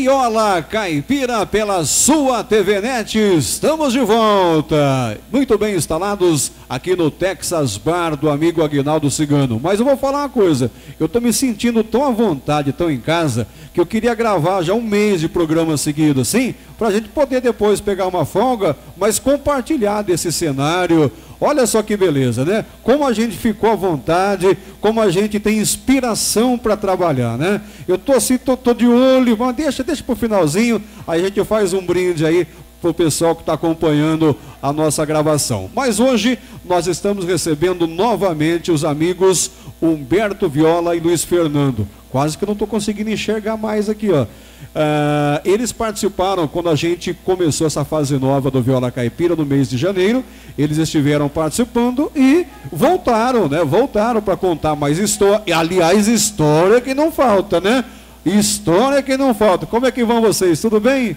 Viola Caipira pela sua TV Net. Estamos de volta. Muito bem instalados aqui no Texas Bar do amigo Aguinaldo Cigano. Mas eu vou falar uma coisa. Eu estou me sentindo tão à vontade, tão em casa, que eu queria gravar já um mês de programa seguido, assim, para a gente poder depois pegar uma folga, mas compartilhar desse cenário Olha só que beleza, né? Como a gente ficou à vontade, como a gente tem inspiração para trabalhar, né? Eu tô assim, tô, tô de olho, mas deixa, deixa para o finalzinho, a gente faz um brinde aí para o pessoal que está acompanhando a nossa gravação. Mas hoje nós estamos recebendo novamente os amigos Humberto Viola e Luiz Fernando. Quase que eu não estou conseguindo enxergar mais aqui, ó. Uh, eles participaram quando a gente começou essa fase nova do Viola Caipira no mês de janeiro. Eles estiveram participando e voltaram, né? Voltaram para contar mais história. Aliás, história que não falta, né? História que não falta. Como é que vão vocês? Tudo bem?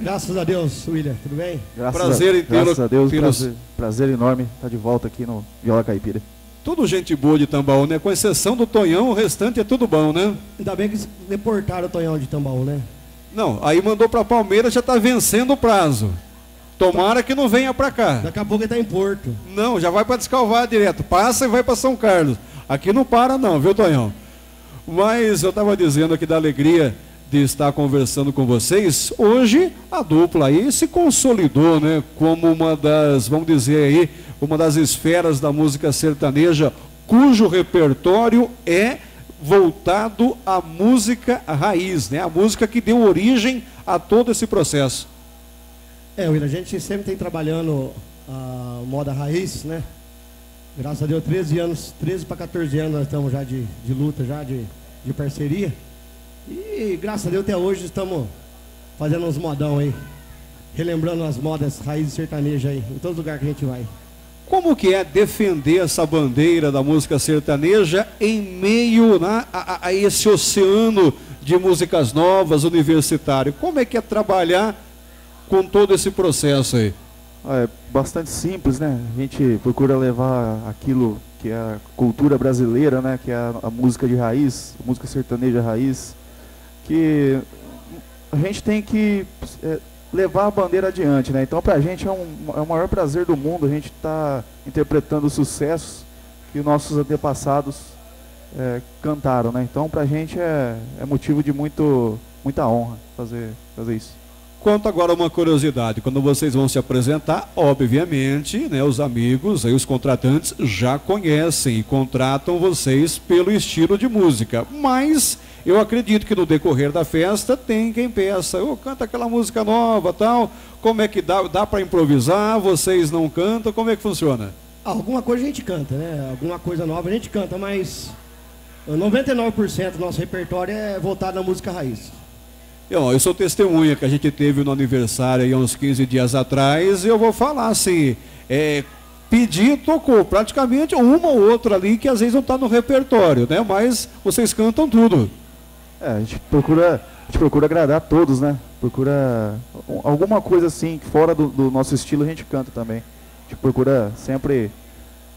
Graças a Deus, William. Tudo bem? Graças prazer a, graças a Deus, prazer, prazer enorme estar de volta aqui no Viola Caipira. Tudo gente boa de Tambaú, né? Com exceção do Tonhão, o restante é tudo bom, né? Ainda bem que deportaram o Tonhão de Tambaú, né? Não, aí mandou para Palmeiras, já está vencendo o prazo. Tomara que não venha para cá. Daqui a pouco ele está em Porto. Não, já vai para Descalvar direto. Passa e vai para São Carlos. Aqui não para não, viu, Tonhão? Mas eu estava dizendo aqui da alegria de estar conversando com vocês. Hoje a dupla aí se consolidou, né, como uma das, vamos dizer aí, uma das esferas da música sertaneja, cujo repertório é voltado à música raiz, né? A música que deu origem a todo esse processo. É, William, a gente sempre tem trabalhando a moda raiz, né? Graças a Deus, 13 anos, 13 para 14 anos nós estamos já de, de luta, já de, de parceria. E graças a Deus até hoje estamos fazendo uns modão aí. Relembrando as modas raízes sertanejas aí, em todo lugar que a gente vai. Como que é defender essa bandeira da música sertaneja em meio né, a, a, esse oceano de músicas novas, universitário? Como é que é trabalhar com todo esse processo aí? É bastante simples, né? A gente procura levar aquilo que é a cultura brasileira, né? Que é a, a música de raiz, a música sertaneja raiz, que a gente tem que é, levar a bandeira adiante, né? Então, para a gente é, um, é o maior prazer do mundo a gente estar tá interpretando os sucessos que nossos antepassados é, cantaram, né? Então, para a gente é, é motivo de muito, muita honra fazer, fazer isso. Conta agora uma curiosidade, quando vocês vão se apresentar, obviamente, né, os amigos, aí os contratantes já conhecem e contratam vocês pelo estilo de música, mas eu acredito que no decorrer da festa tem quem peça, eu oh, canta aquela música nova, tal. Como é que dá, dá para improvisar? Vocês não cantam? Como é que funciona? Alguma coisa a gente canta, né? Alguma coisa nova a gente canta, mas 99% do nosso repertório é voltado na música raiz. Eu, eu sou testemunha que a gente teve no aniversário aí uns 15 dias atrás, e eu vou falar assim, é, pedir, tocou praticamente uma ou outra ali que às vezes não está no repertório, né? Mas vocês cantam tudo. É, a gente procura, a gente procura agradar todos, né? Procura alguma coisa assim, fora do, do nosso estilo a gente canta também. A gente procura sempre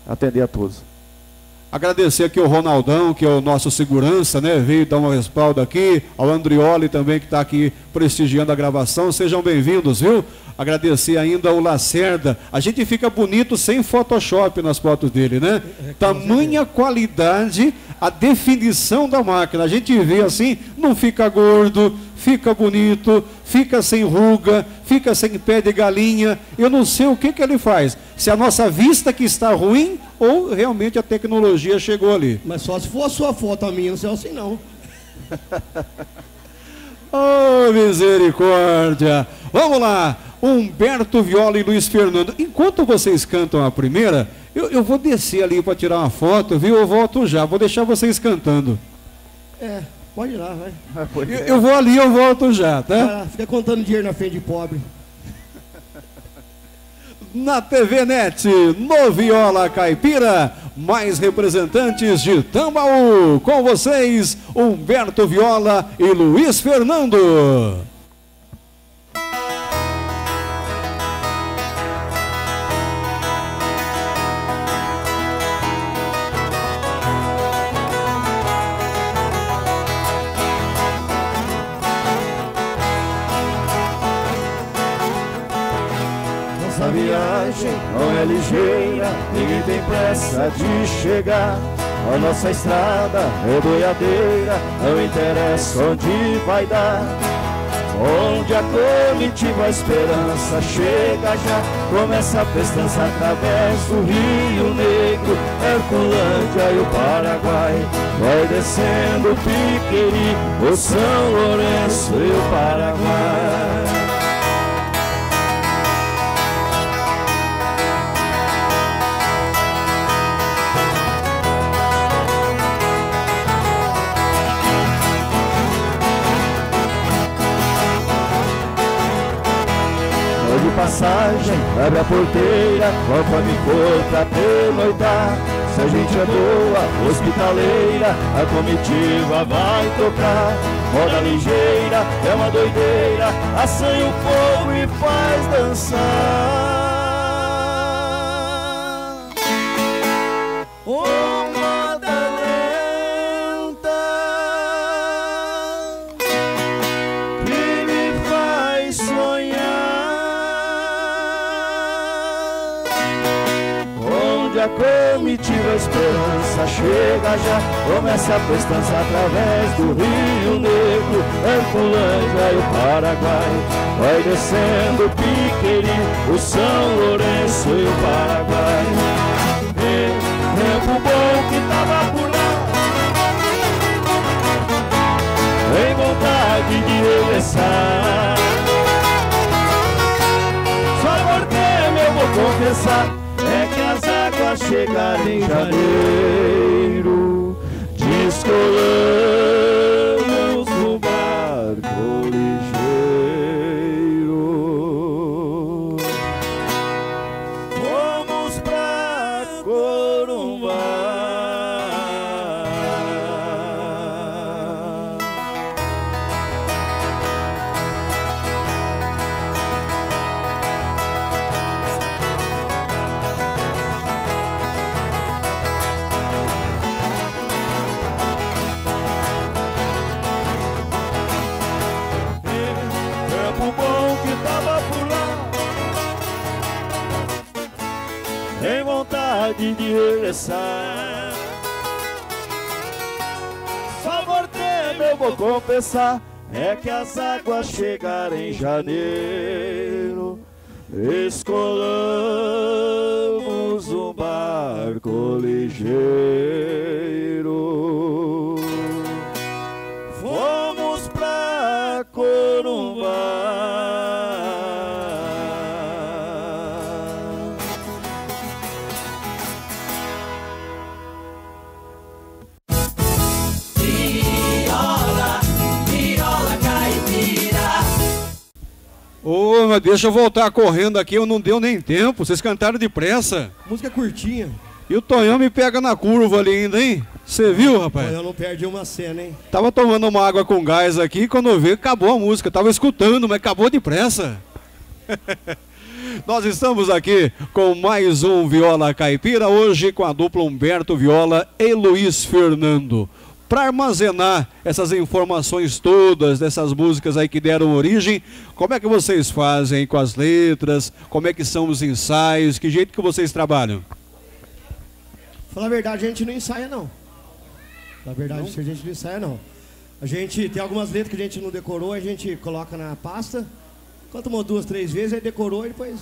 atender a todos. Agradecer aqui o Ronaldão, que é o nosso segurança, né? Veio dar um respaldo aqui, ao Andrioli também, que está aqui prestigiando a gravação. Sejam bem-vindos, viu? Agradecer ainda ao Lacerda. A gente fica bonito sem Photoshop nas fotos dele, né? É, Tamanha qualidade, a definição da máquina. A gente vê assim, não fica gordo, fica bonito, fica sem ruga, fica sem pé de galinha. Eu não sei o que, que ele faz. Se a nossa vista que está ruim ou realmente a tecnologia chegou ali. Mas só se for a sua foto, a minha não sei assim não. oh, misericórdia! Vamos lá! Humberto Viola e Luiz Fernando. Enquanto vocês cantam a primeira, eu, eu vou descer ali para tirar uma foto, viu? Eu volto já, vou deixar vocês cantando. É, pode ir lá, vai. Ah, eu, eu, vou ali, eu volto já, tá? Ah, fica contando dinheiro na frente de pobre. na TV Net, no Viola Caipira, mais representantes de Tambaú. Com vocês, Humberto Viola e Luiz Fernando. Viagem não é ligeira, ninguém tem pressa de chegar. A nossa estrada é boiadeira, não interessa onde vai dar. Onde a comitiva esperança chega já Começa a festança através do Rio Negro Herculândia e o Paraguai Vai descendo o Piqueri, o São Lourenço e o Paraguai passagem, abre a porteira, conforme for pra pernoitar. Se a gente é boa, hospitaleira, a comitiva vai tocar. Moda ligeira, é uma doideira, assanha o fogo e faz dançar. Chega já Começa a festança através do Rio Negro Herculândia e o Paraguai. Vai descendo o Piqueri, o São Lourenço e o Paraguai. E, Tempo bom que tava por lá. Tem vontade de regressar. Só porque eu vou confessar chegaram em janeiro, é que as águas chegaram em janeiro. Escolamos um barco ligeiro. Deixa eu voltar correndo aqui, eu não deu nem tempo, vocês cantaram depressa. Música curtinha. E o Tonhão me pega na curva ali ainda, hein? Você viu, rapaz? Eu não perdi uma cena, hein? Tava tomando uma água com gás aqui, quando eu vi, acabou a música. Tava escutando, mas acabou depressa. Nós estamos aqui com mais um Viola Caipira, hoje com a dupla Humberto Viola e Luiz Fernando para armazenar essas informações todas dessas músicas aí que deram origem, como é que vocês fazem com as letras? Como é que são os ensaios? Que jeito que vocês trabalham? Falar a verdade, a gente não ensaia não. Na verdade, não? a gente não ensaia não. A gente tem algumas letras que a gente não decorou, a gente coloca na pasta. Canta uma duas, três vezes, aí decorou e depois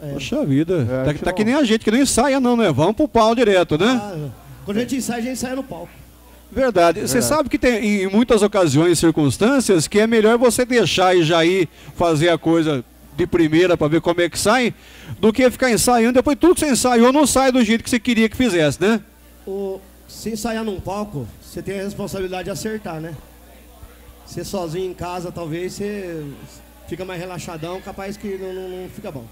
é. Poxa vida, é, tá, tá que nem a gente que não ensaia não, né? Vamos pro pau direto, né? Ah, quando a gente ensaia, a gente ensaia no palco. Verdade. Você sabe que tem em muitas ocasiões e circunstâncias que é melhor você deixar e já ir fazer a coisa de primeira para ver como é que sai, do que ficar ensaiando. Depois tudo que você ensaiou não sai do jeito que você queria que fizesse, né? O, se ensaiar num palco, você tem a responsabilidade de acertar, né? Você sozinho em casa, talvez você fica mais relaxadão, capaz que não, não, não fica bom.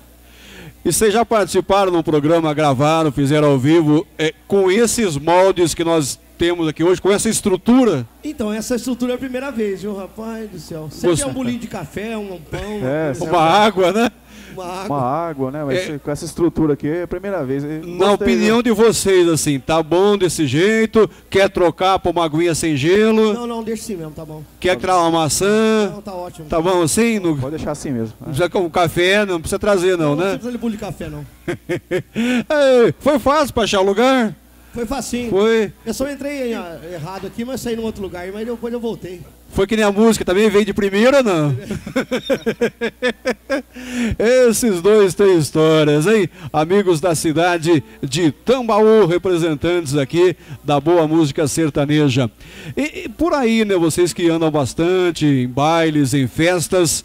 E vocês já participaram no programa, gravaram, fizeram ao vivo, é, com esses moldes que nós temos aqui hoje, com essa estrutura? Então, essa estrutura é a primeira vez, viu, rapaz do céu. Você Você... quer um bolinho de café, um pão, é, uma, uma água, né? Uma água. Uma água, né? Mas É. com essa estrutura aqui é a primeira vez. Eu Na gostei, opinião de vocês, assim, tá bom desse jeito? Quer trocar por uma aguinha sem gelo? Não, não, deixa assim mesmo, tá bom. Quer tirar uma maçã? Não, tá ótimo. Tá bom assim? Não né? Pode deixar assim mesmo. não precisa com um café, não precisa trazer não, Não né? precisa de bule de café, não. Foi fácil pra achar o lugar? Foi facinho. Foi. Eu só entrei errado aqui, mas saí num outro lugar, mas depois eu voltei. Foi que nem a música, também veio de primeira, não? Esses dois têm histórias, hein? Amigos da cidade de Tambaú, representantes aqui da boa música sertaneja. E, e por aí, né, vocês que andam bastante em bailes, em festas,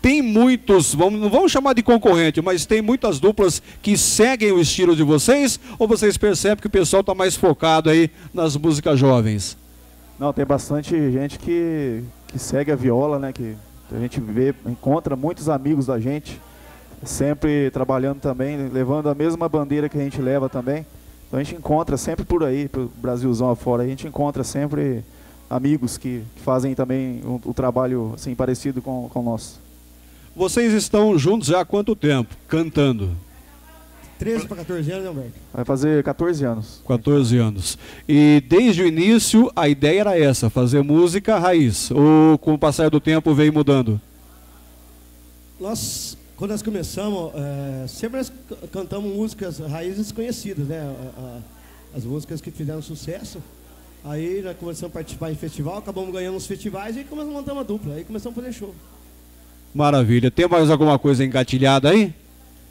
tem muitos, vamos, não vamos chamar de concorrente, mas tem muitas duplas que seguem o estilo de vocês? Ou vocês percebem que o pessoal está mais focado aí nas músicas jovens? Não, tem bastante gente que, que segue a viola, né? Que a gente vê, encontra muitos amigos da gente, sempre trabalhando também, levando a mesma bandeira que a gente leva também. Então a gente encontra sempre por aí, pro Brasilzão afora, a gente encontra sempre amigos que, que fazem também o, o trabalho assim parecido com, com o nosso. Vocês estão juntos já há quanto tempo? Cantando? 13 para 14 anos, né, Humberto? Vai fazer 14 anos. 14 anos. E desde o início a ideia era essa, fazer música raiz. Ou com o passar do tempo veio mudando? Nós, quando nós começamos, é, sempre nós cantamos músicas raízes conhecidas, né? A- a- as músicas que fizeram sucesso. Aí nós começamos a participar em festival, acabamos ganhando uns festivais e começamos a montar uma dupla. Aí começamos a fazer show. Maravilha. Tem mais alguma coisa engatilhada aí?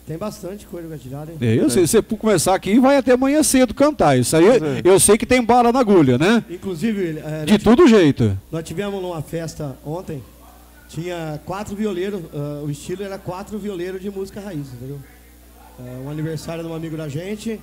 Tem bastante coisa gatilhada, hein? É, Eu sei, você por começar aqui vai até amanhã cedo cantar. Isso aí é. eu sei que tem bala na agulha, né? Inclusive, é, De todo jeito. nós tivemos numa festa ontem, tinha quatro violeiros, ah, o estilo era quatro violeiros de música raiz, entendeu? É, um aniversário de um amigo da gente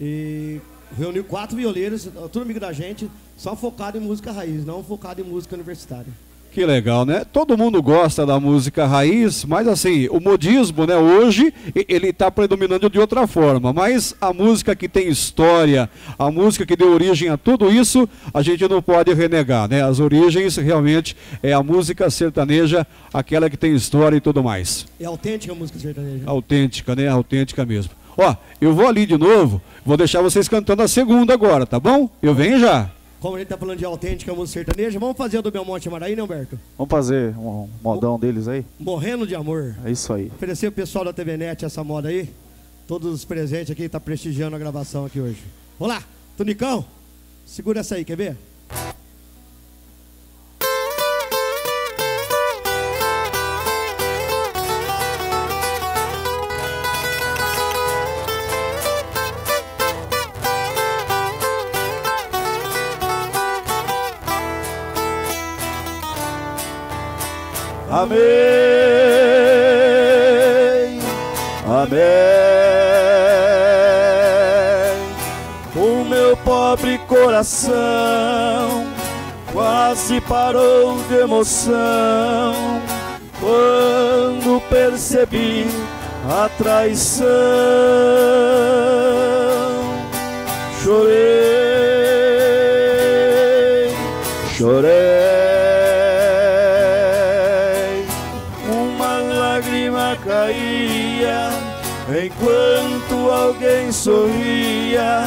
e reuniu quatro violeiros, ah, tudo amigo da gente, só focado em música raiz, não focado em música universitária. Que legal, né? Todo mundo gosta da música raiz, mas assim, o modismo, né, hoje, ele está predominando de outra forma. Mas a música que tem história, a música que deu origem a tudo isso, a gente não pode renegar, né? As origens realmente é a música sertaneja, aquela que tem história e tudo mais. É autêntica a música sertaneja. Autêntica, né? Autêntica mesmo. Ó, eu vou ali de novo, vou deixar vocês cantando a segunda agora, tá bom? Eu venho já. Como a gente tá falando de autêntica música sertaneja, vamos fazer a do Belmonte Amaraí, né, Humberto? Vamos fazer um, modão deles aí? Morrendo de amor. É isso aí. Oferecer o pessoal da TV Net essa moda aí. Todos os presentes aqui tá prestigiando a gravação aqui hoje. Vamos lá, Tunicão, segura essa aí, quer ver? Amém, amém. O meu pobre coração quase parou de emoção quando percebi a traição. Chorei, chorei, sorria,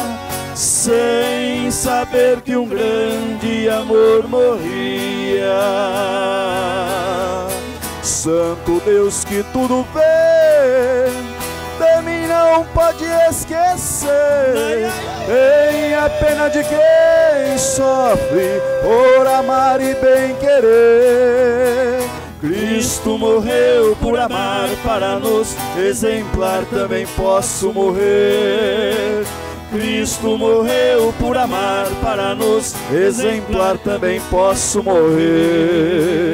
sem saber que um grande amor morria. Santo Deus que tudo vê, de mim não pode esquecer. Tem a pena de quem sofre por amar e bem querer. Cristo morreu por amar para nos exemplar, também posso morrer. Cristo morreu por amar para nos exemplar, também posso morrer.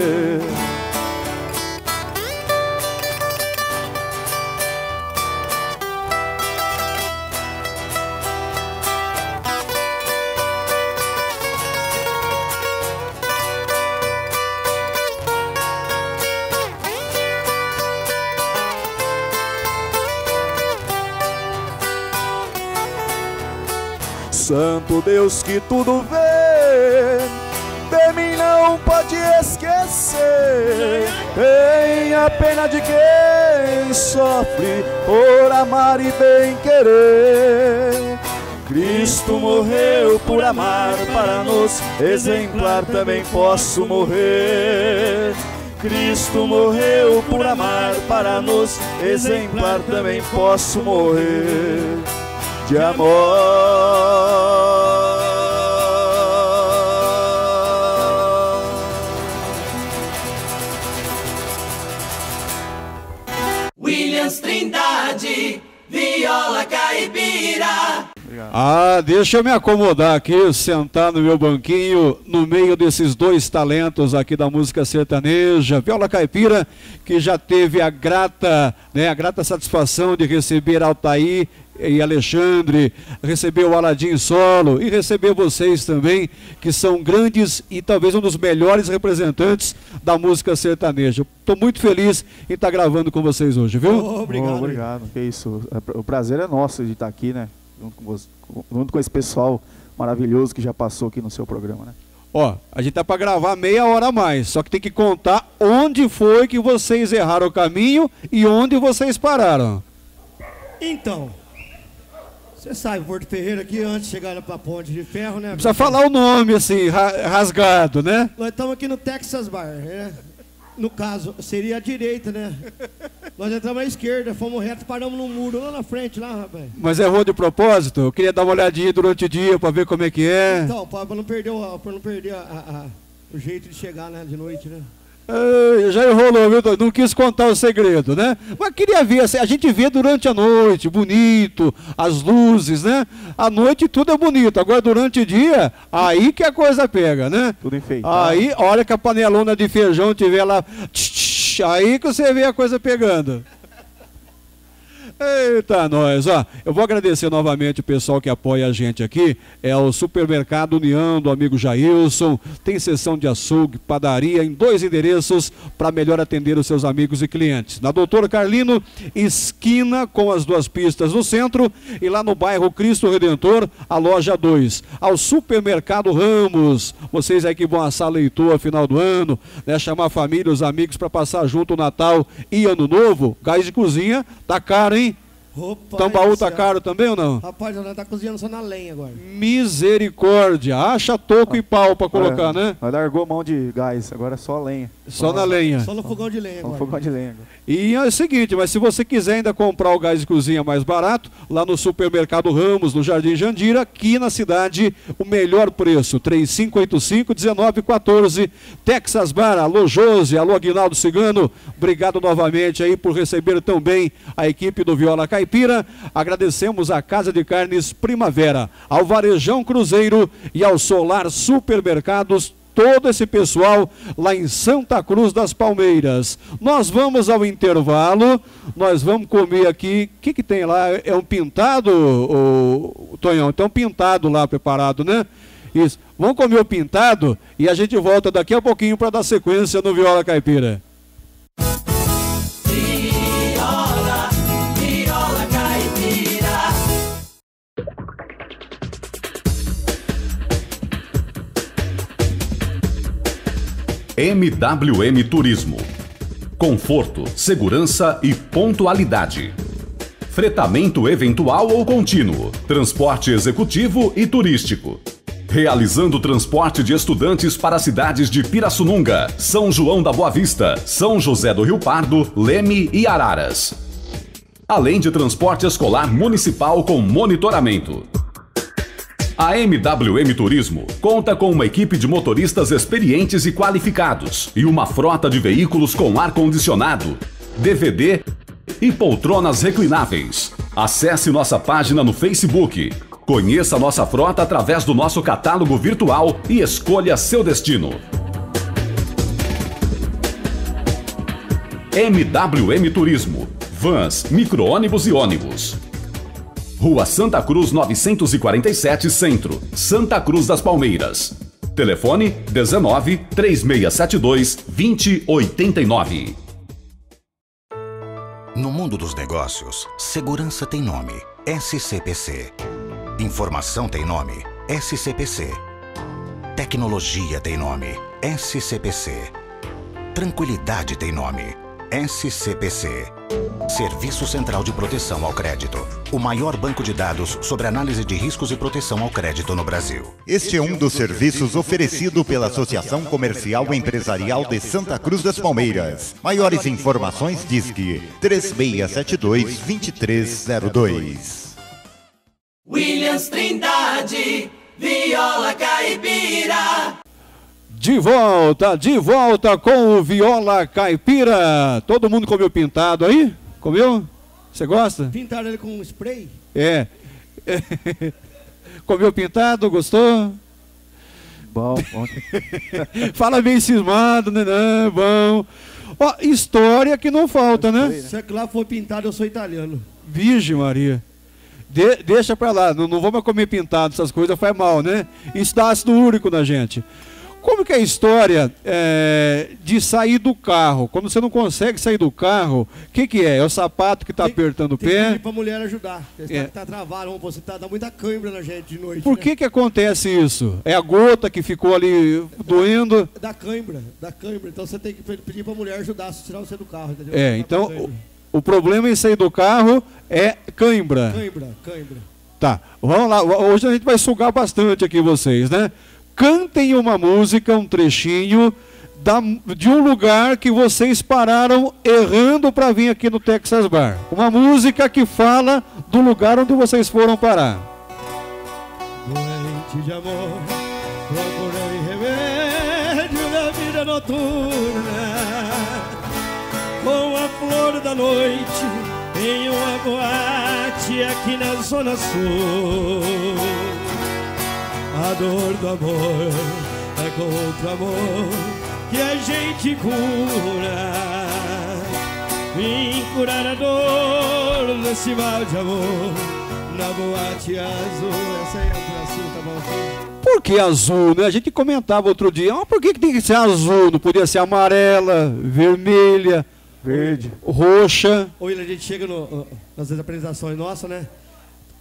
Santo Deus que tudo vê, de mim não pode esquecer. Tem a pena de quem sofre por amar e bem querer. Cristo morreu por amar, para nos exemplar também posso morrer. Cristo morreu por amar, para nos exemplar também posso morrer de amor. Caipira. Ah, deixa eu me acomodar aqui, sentar no meu banquinho, no meio desses dois talentos aqui da música sertaneja, Viola Caipira, que já teve a grata, né, a grata satisfação de receber Altair e Alexandre, receber o Aladim Solo e receber vocês também, que são grandes e talvez um dos melhores representantes da música sertaneja. Estou muito feliz em estar gravando com vocês hoje, viu? Oh, obrigado. Oh, obrigado, que isso. O prazer é nosso de estar aqui, né? Junto com, você, junto com esse pessoal maravilhoso que já passou aqui no seu programa, né? Ó, a gente tá para gravar meia hora a mais, só que tem que contar onde foi que vocês erraram o caminho e onde vocês pararam. Então, você sabe, Porto Ferreira aqui, antes de chegar pra Ponte de Ferro, né? Precisa falar o nome assim, ra- rasgado, né? Nós estamos aqui no Texas Bar, né? No caso, seria a direita, né? Nós entramos à esquerda, fomos reto, paramos no muro lá na frente, lá, rapaz. Mas errou de propósito? Eu queria dar uma olhadinha durante o dia para ver como é que é. Então, pra não perder, o, não perder a- a- a- o jeito de chegar, né, de noite, né? Já enrolou, viu? Não quis contar o segredo, né? Mas queria ver, assim, a gente vê durante a noite, bonito, as luzes, né? À noite tudo é bonito, agora durante o dia, aí que a coisa pega, né? Tudo enfeitado. Aí, hora que a panelona de feijão tiver lá, tch, tch, aí que você vê a coisa pegando. Eita, nós, ó. Eu vou agradecer novamente o pessoal que apoia a gente aqui. É o Supermercado União do amigo Jailson. Tem seção de açougue, padaria em dois endereços para melhor atender os seus amigos e clientes. Na Doutor Carlino, esquina com as duas pistas no centro e lá no bairro Cristo Redentor, a loja 2. Ao Supermercado Ramos. Vocês aí que vão assar leitor final do ano, né, chamar a família, os amigos para passar junto o Natal e Ano Novo. Gás de cozinha tá caro, hein? Opa, Tambaú aí, tá caro também ou não? Rapaz, nós tá cozinhando só na lenha agora. Misericórdia. Acha toco e pau para colocar, É, né? Nós largou mão de gás, agora é só lenha. Só na lenha. Só no fogão de lenha Só agora. fogão de lenha. E é o seguinte, mas se você quiser ainda comprar o gás de cozinha mais barato, lá no Supermercado Ramos, no Jardim Jandira, aqui na cidade, o melhor preço, 3585-1914, Texas Bar, alô Jose, alô Aguinaldo Cigano, obrigado novamente aí por receber tão bem a equipe do Viola Caipira, agradecemos à Casa de Carnes Primavera, ao Varejão Cruzeiro e ao Solar Supermercados, todo esse pessoal lá em Santa Cruz das Palmeiras. Nós vamos ao intervalo, nós vamos comer aqui. O que, que tem lá? É um pintado, o, Tonhão? Tem um pintado lá preparado, né? Isso. Vamos comer o pintado e a gente volta daqui a pouquinho para dar sequência no Viola Caipira. MWM Turismo. Conforto, segurança e pontualidade. Fretamento eventual ou contínuo. Transporte executivo e turístico. Realizando transporte de estudantes para as cidades de Pirassununga, São João da Boa Vista, São José do Rio Pardo, Leme e Araras. Além de transporte escolar municipal com monitoramento. A MWM Turismo conta com uma equipe de motoristas experientes e qualificados e uma frota de veículos com ar-condicionado, DVD e poltronas reclináveis. Acesse nossa página no Facebook. Conheça nossa frota através do nosso catálogo virtual e escolha seu destino. MWM Turismo. Vans, micro-ônibus e ônibus. Rua Santa Cruz 947 Centro, Santa Cruz das Palmeiras. Telefone 19 3672 2089. No mundo dos negócios, segurança tem nome: SCPC. Informação tem nome: SCPC. Tecnologia tem nome: SCPC. Tranquilidade tem nome: SCPC. Serviço Central de Proteção ao Crédito. O maior banco de dados sobre análise de riscos e proteção ao crédito no Brasil. Este é um dos serviços oferecido pela Associação Comercial e Empresarial de Santa Cruz das Palmeiras. Maiores informações Disque 3672-2302. Williams Trindade, viola caipira. De volta, de volta com o Viola Caipira. Todo mundo comeu pintado aí? Comeu? Você gosta? Pintaram ele com spray? É. comeu pintado, gostou? Bom, bom. Fala bem cismado, né? Não, bom. Ó, história que não falta, né? Se aquilo lá for pintado, eu sou italiano. Virgem Maria. De- deixa pra lá, não, não vamos comer pintado, essas coisas faz mal, né? Isso dá ácido úrico na gente. Como que é a história é, de sair do carro? Quando você não consegue sair do carro, o que, que é? É o sapato que tá Tem- apertando o Tem que pé? pedir pra mulher ajudar. Porque É. tá, travado, vamos, você tá dá muita cãibra na gente de noite. Por né? que que acontece isso? É a gota que ficou ali doendo? Dá cãibra, dá cãibra. Então você tem que pe- pedir pra mulher ajudar a tirar você do carro, entendeu? É, então o, o problema em sair do carro é cãibra. Cãibra, cãibra. Tá, vamos lá. Hoje a gente vai sugar bastante aqui vocês, né? Cantem uma música, um trechinho da- de um lugar que vocês pararam errando para vir aqui no Texas Bar. Uma música que fala do lugar onde vocês foram parar. Doente de amor, procurei remédio na vida noturna. Com a flor da noite em uma boate aqui na Zona Sul. A dor do amor é com outro amor que a gente cura. Vim curar a dor nesse mal de amor na boate azul. Essa aí é um pedacinho, tá bom? Por que azul, né? A gente comentava outro dia, ah, por que, que tem que ser azul? Não podia ser amarela, vermelha, Verde. roxa. Ou a gente chega no, nas apresentações nossas, né?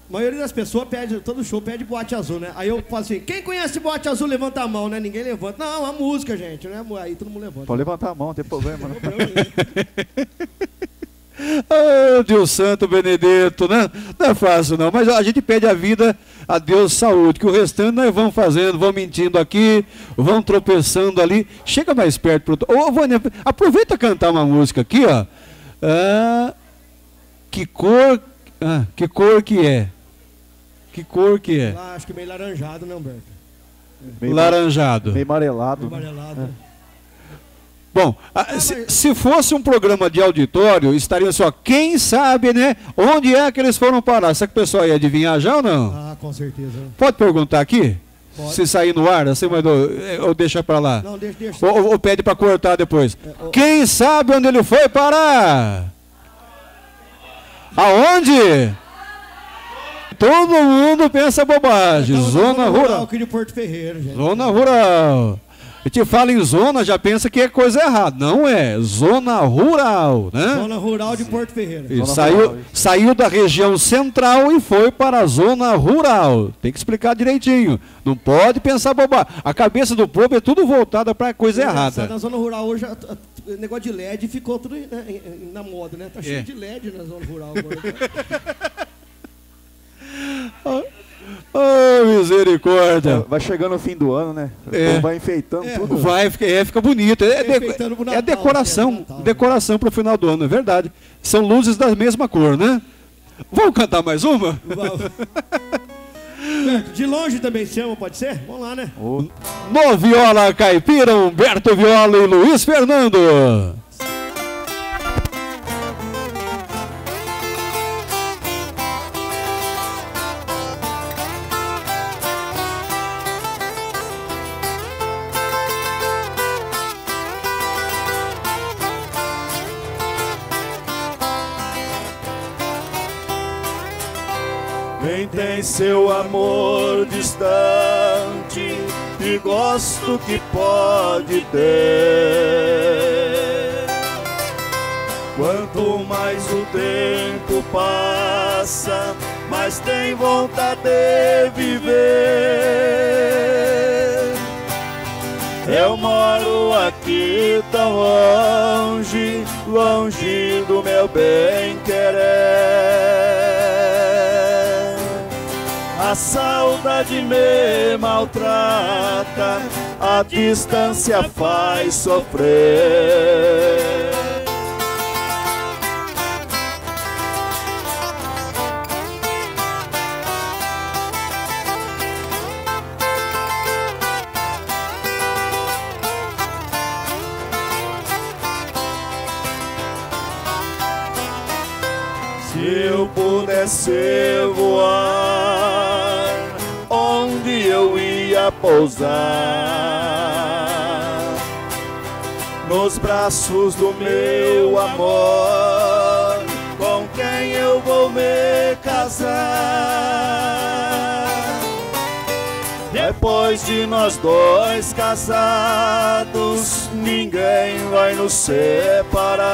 A maioria das pessoas pede, todo show pede boate azul, né? Aí eu falo assim, quem conhece boate azul, levanta a mão, né? Ninguém levanta. Não, a música, gente, né? Aí todo mundo levanta. Pode levantar a mão, não tem problema. Né? Ah, Deus Santo Benedito, né? Não é fácil não, mas a gente pede a vida a Deus saúde, que o restante nós vamos fazendo, vamos mentindo aqui, vamos tropeçando ali. Chega mais perto pro. Ô, Vânia, aproveita cantar uma música aqui, ó. Ah, que cor. Ah, que cor que é? Que cor que é? Lá, acho que meio laranjado, né, Humberto? Meio, Laranjado. meio amarelado. né? Amarelado. Bom, ah, se, se fosse um programa de auditório, estaria só, quem sabe, né? Onde é que eles foram parar? Será que o pessoal ia adivinhar já ou não? Ah, com certeza. Pode perguntar aqui? Pode. Se sair no ar, assim, mas ou, ou deixa pra lá. Não, deixa, deixa. Ou, ou pede pra cortar depois. ô- Quem sabe onde ele foi parar? Aonde? Todo mundo pensa bobagem. Na Zona rural. aqui de Porto Ferreira, gente. Zona rural. A gente fala em zona, já pensa que é coisa errada. Não é. Zona rural, né? Zona rural de Porto Ferreira. E saiu, rural, saiu da região central e foi para a zona rural. Tem que explicar direitinho. Não pode pensar bobagem. A cabeça do povo é tudo voltada para coisa Engraçado, errada. Na zona rural hoje, o negócio de LED ficou tudo né, na moda, né? Tá cheio É. de LED na zona rural agora. Oh, misericórdia. Vai chegando o fim do ano, né? É. povo Vai enfeitando É, tudo. Vai, fica, é, fica bonito. É, de- pro é Natal, decoração. né? Natal. Decoração para o final do ano, é verdade. São luzes da mesma cor, né? Vamos cantar mais uma? Vamos. Humberto, de longe também se chama, pode ser? Vamos lá, né? Ô, No Viola Caipira, Humberto Viola e Luiz Fernando. Quem tem seu amor distante e gosto que pode ter. Quanto mais o tempo passa, mais tem vontade de viver. Eu moro aqui tão longe, longe do meu bem querer. A saudade me maltrata, a distância faz sofrer. Se eu pudesse voar, pousar? Nos braços do meu amor, com quem eu vou me casar? Depois de nós dois casados, ninguém vai nos separar.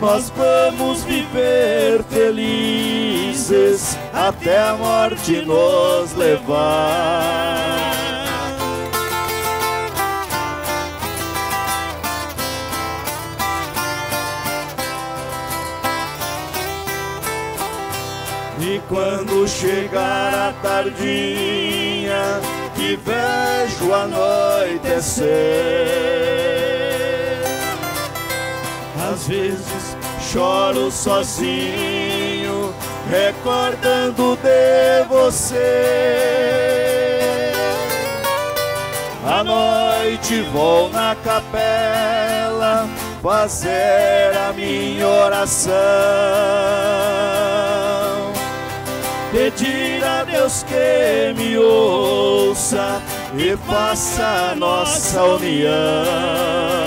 Nós vamos viver felizes até a morte nos levar. E quando chegar a tardinha e vejo anoitecer, às vezes choro sozinho, recordando de você. À noite vou na capela fazer a minha oração, pedir a Deus que me ouça e faça a nossa união.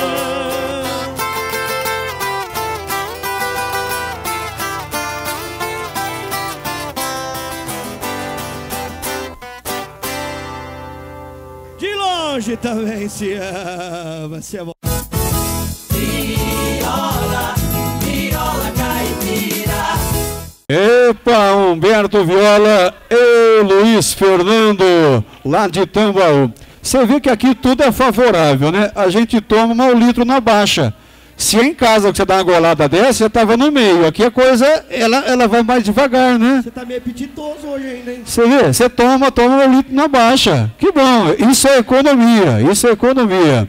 Longe também se ama, se ama. Viola, viola caipira. Epa, Humberto Viola e Luiz Fernando, lá de Tambaú. Você vê que aqui tudo é favorável, né? A gente toma um litro na baixa. Se em casa você dá uma golada dessa, você estava no meio. Aqui a coisa, ela, ela vai mais devagar, né? Você tá meio apetitoso hoje ainda, hein? Você vê, você toma, toma um litro na baixa. Que bom, isso é economia, isso é economia.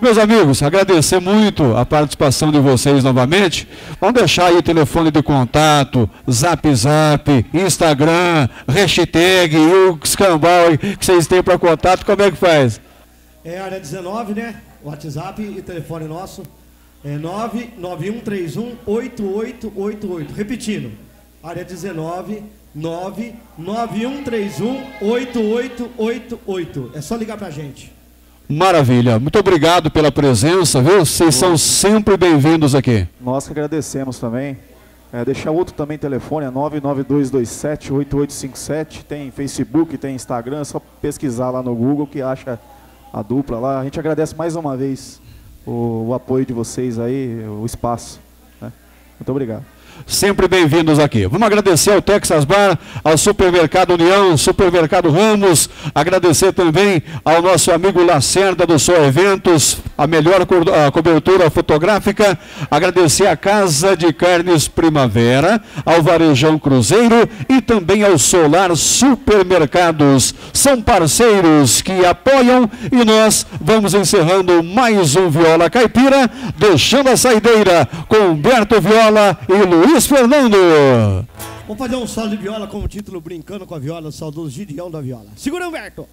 Meus amigos, agradecer muito a participação de vocês novamente. Vamos deixar aí o telefone de contato, zap zap, Instagram, hashtag o escambau que vocês têm para contato, como é que faz? É área 19, né? WhatsApp e telefone nosso é 991318888. Repetindo, área 19 991318888. É só ligar pra gente. Maravilha, muito obrigado pela presença, viu? Vocês são sempre bem-vindos aqui. Nós que agradecemos também. É, deixar outro também telefone, é 99227-8857. Tem Facebook, tem Instagram, é só pesquisar lá no Google que acha a dupla lá. A gente agradece mais uma vez o, o apoio de vocês aí, o espaço. né? Muito obrigado. Sempre bem-vindos aqui. Vamos agradecer ao Texas Bar, ao Supermercado União, Supermercado Ramos, agradecer também ao nosso amigo Lacerda do Só Eventos, a melhor co- a cobertura fotográfica, agradecer à Casa de Carnes Primavera, ao Varejão Cruzeiro e também ao Solar Supermercados. São parceiros que apoiam e nós vamos encerrando mais um Viola Caipira, deixando a saideira com Humberto Viola e Luiz Fernando. Vamos fazer um solo de viola com o título Brincando com a Viola, saudoso Gideão da Viola. Segura, Humberto!